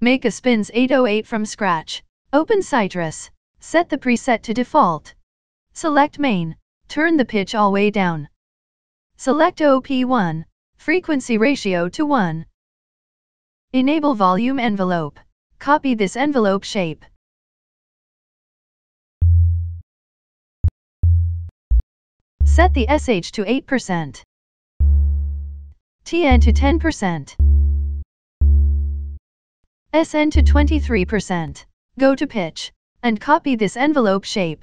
Make a Spinz 808 from scratch. Open Sytrus. Set the preset to default. Select Main. Turn the pitch all way down. Select OP1. Frequency ratio to 1. Enable volume envelope. Copy this envelope shape. Set the SH to 8%. TN to 10%. SN to 23%. Go to pitch, and copy this envelope shape.